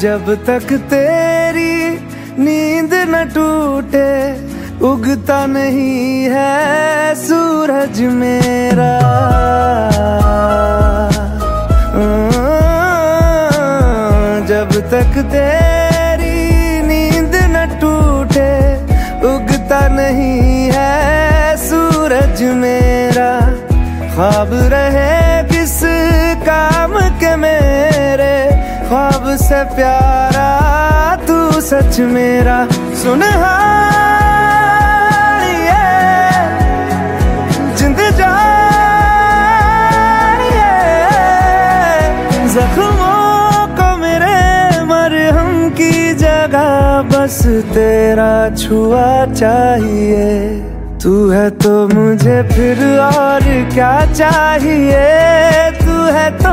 जब तक तेरी नींद न टूटे, उगता नहीं है सूरज मेरा। जब तक तेरी नींद न टूटे, उगता नहीं है सूरज मेरा। ख्वाब ख्वाब से प्यारा तू सच मेरा। सुन जिंद जानिए, जख्मों को मेरे मरहम की जगह बस तेरा छुआ चाहिए। तू है तो मुझे फिर और क्या चाहिए? तू है तो